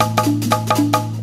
うん。